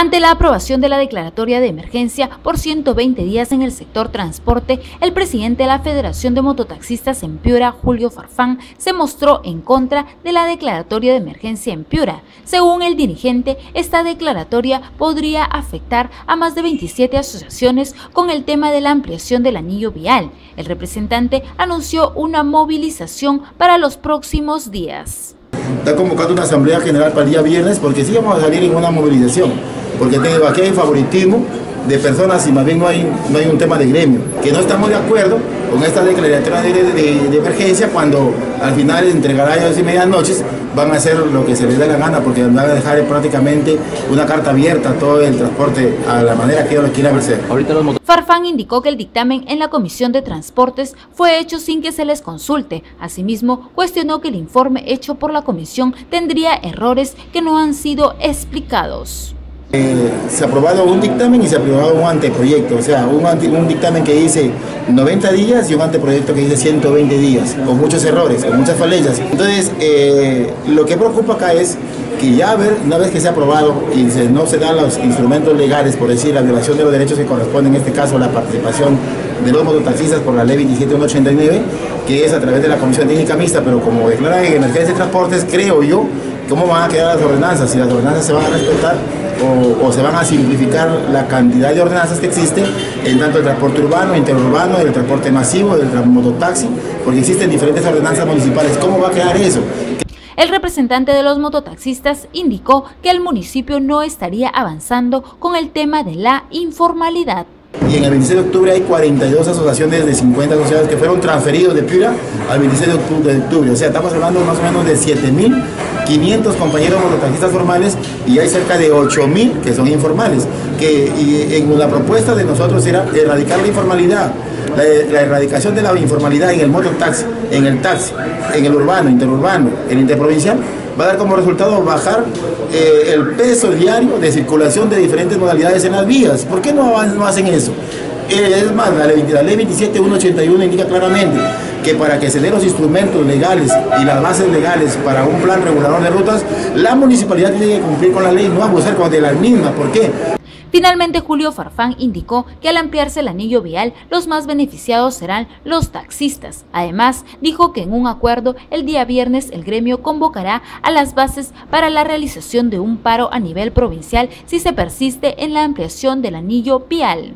Ante la aprobación de la declaratoria de emergencia por 120 días en el sector transporte, el presidente de la Federación de Mototaxistas en Piura, Julio Farfán, se mostró en contra de la declaratoria de emergencia en Piura. Según el dirigente, esta declaratoria podría afectar a más de 27 asociaciones con el tema de la ampliación del anillo vial. El representante anunció una movilización para los próximos días. Está convocando una asamblea general para el día viernes porque sí vamos a salir en una movilización porque aquí hay favoritismo de personas y más bien no hay, no hay un tema de gremio, que no estamos de acuerdo con esta declaratoria de, emergencia cuando al final entregará a y medias noches van a hacer lo que se les dé la gana porque van a dejar prácticamente una carta abierta a todo el transporte a la manera que ellos lo quieran hacer. Farfán indicó que el dictamen en la Comisión de Transportes fue hecho sin que se les consulte. Asimismo, cuestionó que el informe hecho por la comisión tendría errores que no han sido explicados. Eh, se ha aprobado un dictamen y se ha aprobado un anteproyecto, o sea, un, dictamen que dice 90 días y un anteproyecto que dice 120 días, con muchos errores, con muchas falencias. Entonces, eh, lo que preocupa acá es que ya ver, una vez que se ha aprobado y no se dan los instrumentos legales, por decir, la violación de los derechos que corresponden, en este caso, la participación de los mototaxistas por la ley 27189, que es a través de la Comisión Técnica Mixta, pero como declara en emergencia de transportes, creo yo, ¿cómo van a quedar las ordenanzas? Si las ordenanzas se van a respetar o, se van a simplificar la cantidad de ordenanzas que existen en tanto el transporte urbano, interurbano, el transporte masivo, el mototaxi, porque existen diferentes ordenanzas municipales. ¿Cómo va a quedar eso? El representante de los mototaxistas indicó que el municipio no estaría avanzando con el tema de la informalidad. Y en el 26 de octubre hay 42 asociaciones de 50 asociados que fueron transferidos de Piura al 26 de octubre. O sea, estamos hablando más o menos de 7.000 500 compañeros mototaxistas formales y hay cerca de 8.000 que son informales. Que y en la propuesta de nosotros era erradicar la informalidad, la, erradicación de la informalidad en el mototaxi, en el taxi, en el urbano, interurbano, el interprovincial, va a dar como resultado bajar eh, el peso diario de circulación de diferentes modalidades en las vías. ¿Por qué no, no hacen eso? Eh, es más, la ley 27181 indica claramente que para que se den los instrumentos legales y las bases legales para un plan regulador de rutas, la municipalidad tiene que cumplir con la ley, no abusar con de la misma. ¿Por qué? Finalmente, Julio Farfán indicó que al ampliarse el anillo vial, los más beneficiados serán los taxistas. Además, dijo que en un acuerdo el día viernes el gremio convocará a las bases para la realización de un paro a nivel provincial si se persiste en la ampliación del anillo vial.